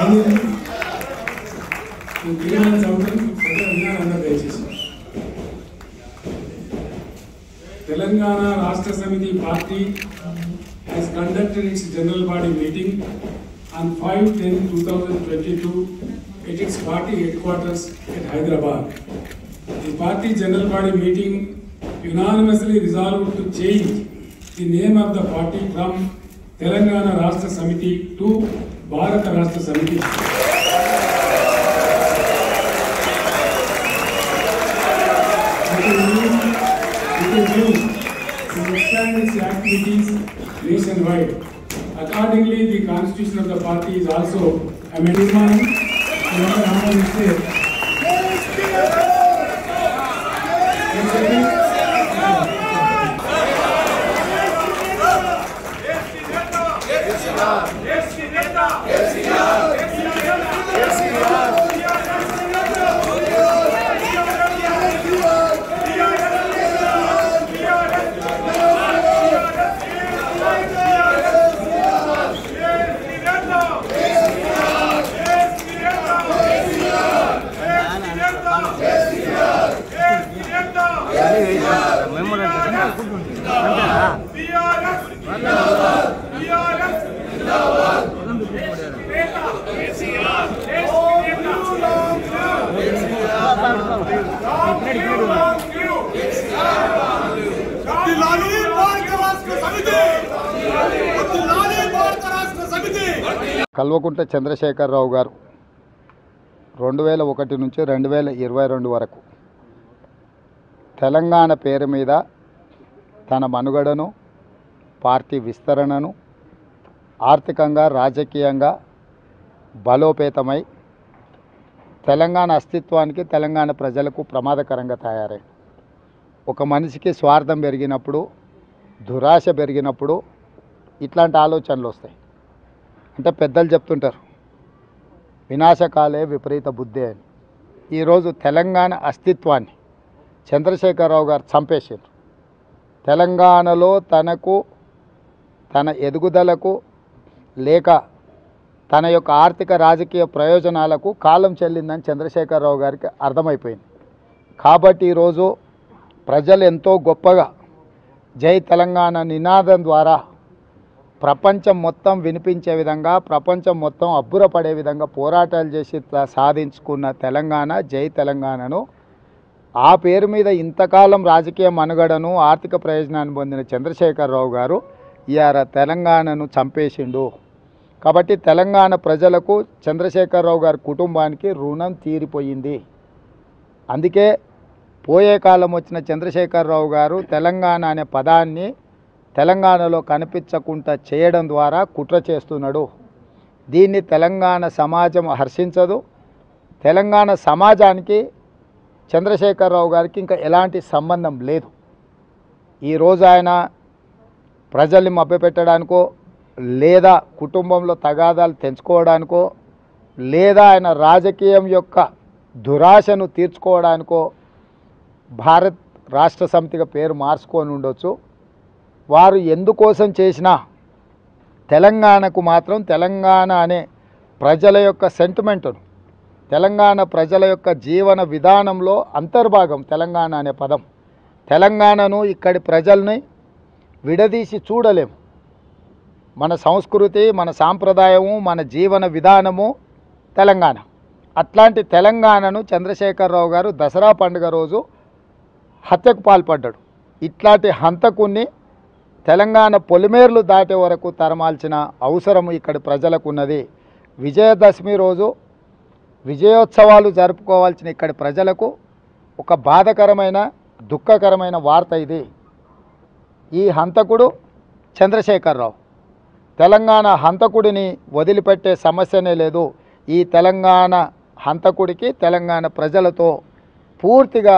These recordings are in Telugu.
రాలేదు నేను తీర్మానం చదువుతాను ప్రజలు వినాలన్నారు దయచేసి Telangana Rashtra Samithi party has conducted its general body meeting on 5-10-2022 at its party headquarters at Hyderabad. The party general body meeting unanimously resolved to change the name of the party from Telangana Rashtra Samiti to భారత రాష్ట్ర సమితి its activities nationwide. Accordingly, the constitution of the party is also amended. Yes, Viva la, viva la, viva la. Kalvakuntla Chandrashekar Rao గారు రెండు వేల ఒకటి నుంచి రెండు వేల ఇరవై రెండు వరకు. తెలంగాణ పేరు మీద తన మనుగడను పార్టీ విస్తరణను ఆర్థికంగా రాజకీయంగా బలోపేతమై తెలంగాణ అస్తిత్వానికి తెలంగాణ ప్రజలకు ప్రమాదకరంగా తయారై ఒక మనిషికి స్వార్థం పెరిగినప్పుడు దురాశ పెరిగినప్పుడు ఇట్లాంటి ఆలోచనలు వస్తాయి. అంటే పెద్దలు చెప్తుంటారు వినాశకాలే విపరీత బుద్ధి అని. ఈరోజు తెలంగాణ అస్తిత్వాన్ని చంద్రశేఖరరావు గారు చంపేసారు తెలంగాణలో తనకు తన ఎదుగుదలకు లేక తన యొక్క ఆర్థిక రాజకీయ ప్రయోజనాలకు కాలం చెల్లిందని చంద్రశేఖరరావు గారికి అర్థమైపోయింది. కాబట్టి ఈరోజు ప్రజలు ఎంతో గొప్పగా జై తెలంగాణ నినాదం ద్వారా ప్రపంచం మొత్తం వినిపించే విధంగా ప్రపంచం మొత్తం అబ్బురపడే విధంగా పోరాటాలు చేసి సాధించుకున్న తెలంగాణ జై తెలంగాణను ఆ పేరు మీద ఇంతకాలం రాజకీయ మనుగడను ఆర్థిక ప్రయోజనాన్ని పొందిన చంద్రశేఖరరావు గారు ఇవాళ తెలంగాణను చంపేసిండు. కాబట్టి తెలంగాణ ప్రజలకు చంద్రశేఖరరావు గారి కుటుంబానికి రుణం తీరిపోయింది. అందుకే పోయే కాలం వచ్చిన చంద్రశేఖరరావు గారు తెలంగాణ అనే పదాన్ని తెలంగాణలో కనిపించకుండా చేయడం ద్వారా కుట్ర చేస్తున్నాడు. దీన్ని తెలంగాణ సమాజం హర్షించదు. తెలంగాణ సమాజానికి చంద్రశేఖరరావు గారికి ఇంకా ఎలాంటి సంబంధం లేదు. ఈరోజు ఆయన ప్రజల్ని మభ్యపెట్టడానికో లేదా కుటుంబంలో తగాదాలు తెంచుకోవడానికో లేదా ఆయన రాజకీయం యొక్క దురాశను తీర్చుకోవడానికో భారత్ రాష్ట్ర సమితిగా పేరు మార్చుకొని ఉండొచ్చు. వారు ఎందుకోసం చేసినా తెలంగాణకు మాత్రం తెలంగాణ అనే ప్రజల యొక్క సెంటిమెంటును తెలంగాణ ప్రజల యొక్క జీవన విధానంలో అంతర్భాగం తెలంగాణ అనే పదం. తెలంగాణను ఇక్కడి ప్రజల్ని విడదీసి చూడలేము. మన సంస్కృతి మన సాంప్రదాయము మన జీవన విధానము తెలంగాణ. అట్లాంటి తెలంగాణను చంద్రశేఖరరావు గారు దసరా పండుగ రోజు హత్యకు పాల్పడ్డాడు. ఇట్లాంటి హంతకుణ్ణి తెలంగాణ పొలిమేర్లు దాటే వరకు తరమాల్సిన అవసరం ఇక్కడ ప్రజలకు ఉన్నది విజయదశమి రోజు విజయోత్సవాలు జరుపుకోవాల్సిన ఇక్కడి ప్రజలకు ఒక బాధకరమైన దుఃఖకరమైన వార్త ఇది. ఈ హంతకుడు చంద్రశేఖరరావు. తెలంగాణ హంతకుడిని వదిలిపెట్టే సమస్యనే లేదు. ఈ తెలంగాణ హంతకుడికి తెలంగాణ ప్రజలతో పూర్తిగా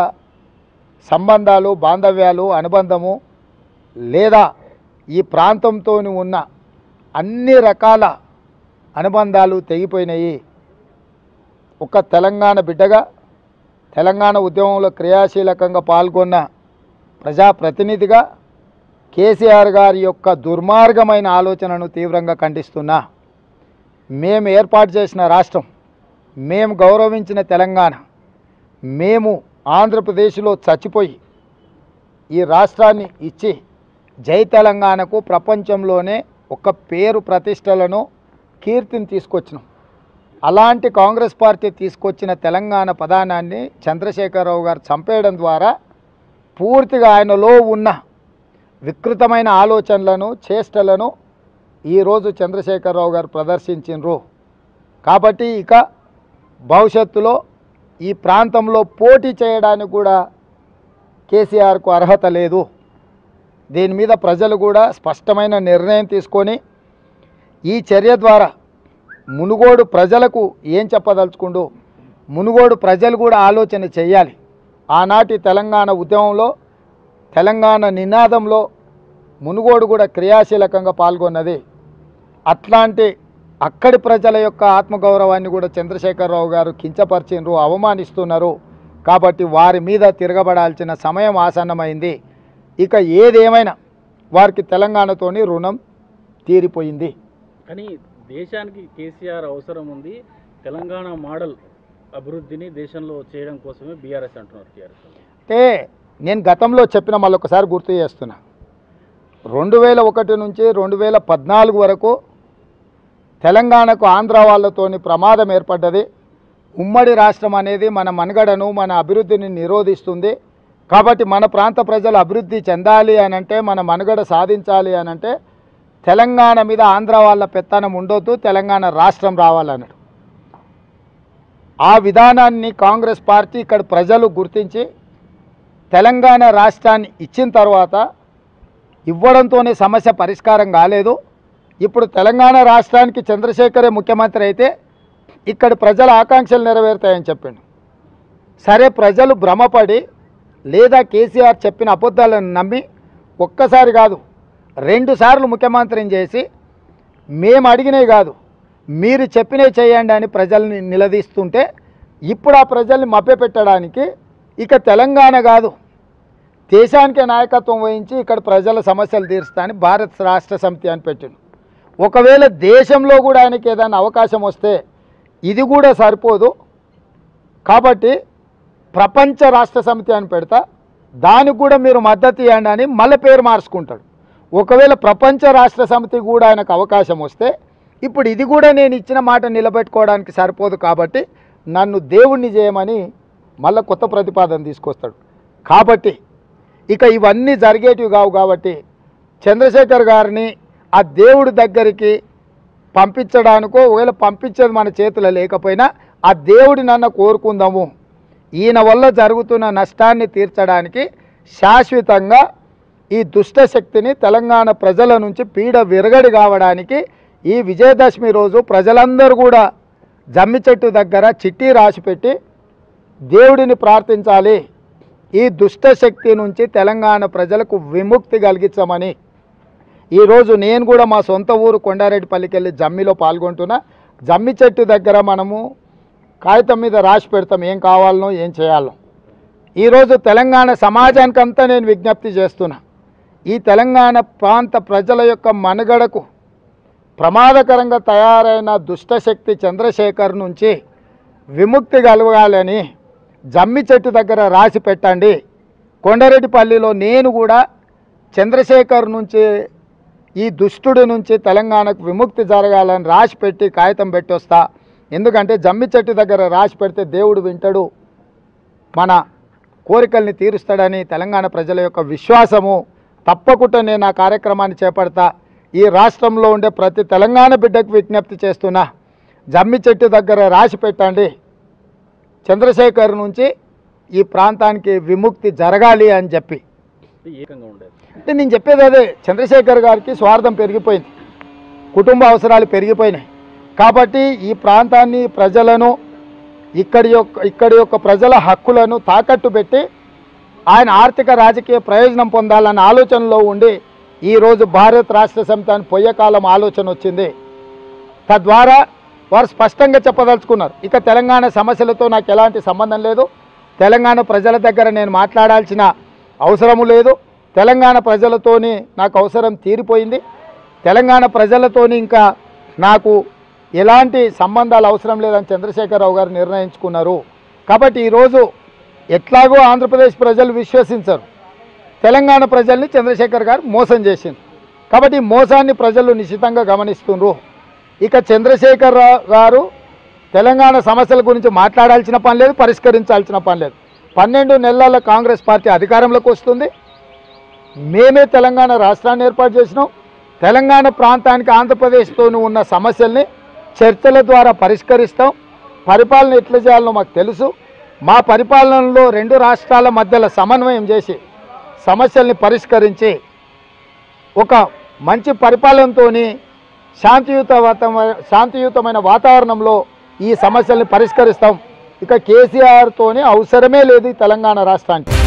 సంబంధాలు బాంధవ్యాలు అనుబంధము లేదా ఈ ప్రాంతంతో ఉన్న అన్ని రకాల అనుబంధాలు తెగిపోయినాయి. ఒక తెలంగాణ బిడ్డగా తెలంగాణ ఉద్యమంలో క్రియాశీలకంగా పాల్గొన్న ప్రజాప్రతినిధిగా కేసీఆర్ గారి యొక్క దుర్మార్గమైన ఆలోచనను తీవ్రంగా ఖండిస్తున్నా. మేము ఏర్పాటు చేసిన రాష్ట్రం మేము గౌరవించిన తెలంగాణ మేము ఆంధ్రప్రదేశ్లో చచ్చిపోయి ఈ రాష్ట్రాన్ని ఇచ్చి జై తెలంగాణకు ప్రపంచంలోనే ఒక పేరు ప్రతిష్టలను కీర్తిని తీసుకొచ్చినాం. అలాంటి కాంగ్రెస్ పార్టీ తీసుకొచ్చిన తెలంగాణ పదానాన్ని చంద్రశేఖరరావు గారు చంపేయడం ద్వారా పూర్తిగా ఆయనలో ఉన్న వికృతమైన ఆలోచనలను చేష్టలను ఈరోజు చంద్రశేఖరరావు గారు ప్రదర్శించినరు. కాబట్టి ఇక భవిష్యత్తులో ఈ ప్రాంతంలో పోటీ చేయడానికి కూడా కేసీఆర్కు అర్హత లేదు. దీని మీద ప్రజలు కూడా స్పష్టమైన నిర్ణయం తీసుకొని ఈ చర్య ద్వారా మునుగోడు ప్రజలకు ఏం చెప్పదలుచుకుండు? మునుగోడు ప్రజలు కూడా ఆలోచన చేయాలి. ఆనాటి తెలంగాణ ఉద్యమంలో తెలంగాణ నినాదంలో మునుగోడు కూడా క్రియాశీలకంగా పాల్గొన్నది. అట్లాంటి అక్కడి ప్రజల యొక్క ఆత్మగౌరవాన్ని కూడా చంద్రశేఖరరావు గారు కించపరిచినారు అవమానిస్తున్నారు. కాబట్టి వారి మీద తిరగబడాల్సిన సమయం ఆసన్నమైంది. ఇక ఏదేమైనా వారికి తెలంగాణతోని రుణం తీరిపోయింది. కానీ దేశానికి కేసీఆర్ అవసరం ఉంది. తెలంగాణ మోడల్ అభివృద్ధిని దేశంలో చేయడం కోసమే బీఆర్ఎస్ అంటున్నారు టీఆర్ఎస్ అంటే నేను గతంలో చెప్పిన మళ్ళొకసారి గుర్తు చేస్తున్నా. రెండు వేల ఒకటి నుంచి రెండు వేల పద్నాలుగు వరకు తెలంగాణకు ఆంధ్ర వాళ్ళతోని ప్రమాదం ఏర్పడ్డది. ఉమ్మడి రాష్ట్రం అనేది మన మనుగడను మన అభివృద్ధిని నిరోధిస్తుంది. కాబట్టి మన ప్రాంత ప్రజలు అభివృద్ధి చెందాలి అని అంటే మన మనుగడ సాధించాలి అని అంటే తెలంగాణ మీద ఆంధ్ర వాళ్ళ పెత్తనం ఉండొద్దు తెలంగాణ రాష్ట్రం రావాలన్నాడు ఆ విధానాన్ని కాంగ్రెస్ పార్టీ ఇక్కడ ప్రజలు గుర్తించి తెలంగాణ రాష్ట్రాన్ని ఇచ్చిన తర్వాత ఇవ్వడంతోనే సమస్య పరిష్కారం కాలేదు. ఇప్పుడు తెలంగాణ రాష్ట్రానికి చంద్రశేఖరే ముఖ్యమంత్రి అయితే ఇక్కడ ప్రజల ఆకాంక్షలు నెరవేరుతాయని చెప్పిండు. సరే ప్రజలు భ్రమపడి లేదా కేసీఆర్ చెప్పిన అబద్ధాలను నమ్మి ఒక్కసారి కాదు రెండు సార్లు ముఖ్యమంత్రిని చేసి మేము అడిగినవి కాదు మీరు చెప్పినవి చేయండి అని ప్రజల్ని నిలదీస్తుంటే ఇప్పుడు ఆ ప్రజల్ని మభ్యపెట్టడానికి ఇక తెలంగాణ కాదు. దేశానికే నాయకత్వం వహించి ఇక్కడ ప్రజల సమస్యలు తీరుస్తా అని భారత్ రాష్ట్ర సమితి అని పెట్టిండు. ఒకవేళ దేశంలో కూడా ఆయనకి ఏదైనా అవకాశం వస్తే ఇది కూడా సరిపోదు. కాబట్టి ప్రపంచ రాష్ట్ర సమితి అని పెడతా దానికి కూడా మీరు మద్దతు ఇవ్వండి అని మళ్ళీ పేరు మార్చుకుంటాడు. ఒకవేళ ప్రపంచ రాష్ట్ర సమితి కూడా ఆయనకు అవకాశం వస్తే ఇప్పుడు ఇది కూడా నేను ఇచ్చిన మాట నిలబెట్టుకోవడానికి సరిపోదు కాబట్టి నన్ను దేవుణ్ణి చేయమని మళ్ళీ కొత్త ప్రతిపాదన తీసుకొస్తాడు. కాబట్టి ఇక ఇవన్నీ జరిగేటివి కావు కాబట్టి చంద్రశేఖర్ గారిని ఆ దేవుడి దగ్గరికి పంపించడానికో ఒకవేళ పంపించేది మన చేతిలో లేకపోయినా ఆ దేవుడి నన్ను కోరుకుందాము. ఈయన వల్ల జరుగుతున్న నష్టాన్ని తీర్చడానికి శాశ్వతంగా ఈ దుష్ట శక్తిని తెలంగాణ ప్రజల నుంచి పీడ విరగడి కావడానికి ఈ విజయదశమి రోజు ప్రజలందరూ కూడా జమ్మి చెట్టు దగ్గర చిట్టి రాసిపెట్టి దేవుడిని ప్రార్థించాలి. ఈ దుష్ట శక్తి నుంచి తెలంగాణ ప్రజలకు విముక్తి కలిగించమని. ఈరోజు నేను కూడా మా సొంత ఊరు కొండారెడ్డిపల్లికి వెళ్ళి జమ్మిలో పాల్గొంటున్నా. జమ్మి చెట్టు దగ్గర మనము కాగితం మీద రాసి పెడతాం ఏం కావాలనో ఏం చేయాలో ఈరోజు తెలంగాణ సమాజానికంతా నేను విజ్ఞప్తి చేస్తున్నా. ఈ తెలంగాణ ప్రాంత ప్రజల యొక్క మనుగడకు ప్రమాదకరంగా తయారైన దుష్టశక్తి చంద్రశేఖర్ నుంచి విముక్తి కలగాలని జమ్మి చెట్టు దగ్గర రాసి పెట్టండి. కొండరెడ్డిపల్లిలో నేను కూడా చంద్రశేఖర్ నుంచి ఈ దుష్టుడి నుంచి తెలంగాణకు విముక్తి జరగాలని రాసి పెట్టి కాగితం పెట్టొస్తా ఎందుకంటే జమ్మి చెట్టు దగ్గర రాసి పెడితే దేవుడు వింటాడు. మన కోరికల్ని తీరుస్తాడని తెలంగాణ ప్రజల యొక్క విశ్వాసము. తప్పకుండా నేను ఆ కార్యక్రమాన్ని చేపడతా. ఈ రాష్ట్రంలో ఉండే ప్రతి తెలంగాణ బిడ్డకు విజ్ఞప్తి చేస్తున్నా. జమ్మి చెట్టు దగ్గర రాసి పెట్టండి. చంద్రశేఖర్ నుంచి ఈ ప్రాంతానికి విముక్తి జరగాలి అని చెప్పి. అంటే నేను చెప్పేది అదే. చంద్రశేఖర్ గారికి స్వార్థం పెరిగిపోయింది. కుటుంబ అవసరాలు పెరిగిపోయినాయి. కాబట్టి ఈ ప్రాంతాన్ని ప్రజలను ఇక్కడి యొక్క ఇక్కడి యొక్క ప్రజల హక్కులను తాకట్టు పెట్టి ఆయన ఆర్థిక రాజకీయ ప్రయోజనం పొందాలన్న ఆలోచనలో ఉండి ఈరోజు భారత్ రాష్ట్ర సమితాన్ని పొయ్యకాలం ఆలోచన వచ్చింది. తద్వారా వారు స్పష్టంగా చెప్పదలుచుకున్నారు ఇక తెలంగాణ సమస్యలతో నాకు ఎలాంటి సంబంధం లేదు. తెలంగాణ ప్రజల దగ్గర నేను మాట్లాడాల్సిన అవసరము లేదు. తెలంగాణ ప్రజలతోని నాకు అవసరం తీరిపోయింది. తెలంగాణ ప్రజలతోని ఇంకా నాకు ఎలాంటి సంబంధాలు అవసరం లేదని చంద్రశేఖరరావు గారు నిర్ణయించుకున్నారు. కాబట్టి ఈరోజు ఎట్లాగో ఆంధ్రప్రదేశ్ ప్రజలు విశ్వసించరు. తెలంగాణ ప్రజల్ని చంద్రశేఖర్ గారు మోసం చేసింది కాబట్టి మోసాన్ని ప్రజలు నిశ్చితంగా గమనిస్తున్నారు ఇక చంద్రశేఖర్ గారు తెలంగాణ సమస్యల గురించి మాట్లాడాల్సిన పని లేదు పరిష్కరించాల్సిన పని లేదు. పన్నెండు నెలల కాంగ్రెస్ పార్టీ అధికారంలోకి వస్తుంది. మేమే తెలంగాణ రాష్ట్రాన్ని ఏర్పాటు చేసినాం. తెలంగాణ ప్రాంతానికి ఆంధ్రప్రదేశ్తో ఉన్న సమస్యల్ని చర్చల ద్వారా పరిష్కరిస్తాం. పరిపాలన ఎట్లా చేయాలో మాకు తెలుసు. మా పరిపాలనలో రెండు రాష్ట్రాల మధ్యలో సమన్వయం చేసి సమస్యల్ని పరిష్కరించి ఒక మంచి పరిపాలనతో శాంతియుత వాతావరణ శాంతియుతమైన వాతావరణంలో ఈ సమస్యల్ని పరిష్కరిస్తాం. ఇక కేసీఆర్తోని అవసరమే లేదు తెలంగాణ రాష్ట్రానికి.